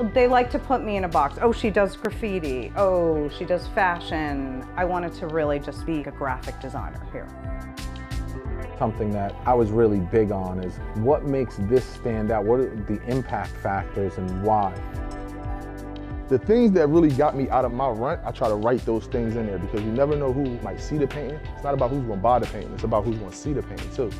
They like to put me in a box. Oh, she does graffiti. Oh, she does fashion. I wanted to really just be a graphic designer here. Something that I was really big on is what makes this stand out? What are the impact factors and why? The things that really got me out of my rut, I try to write those things in there because you never know who might see the painting. It's not about who's gonna buy the painting, it's about who's gonna see the painting too.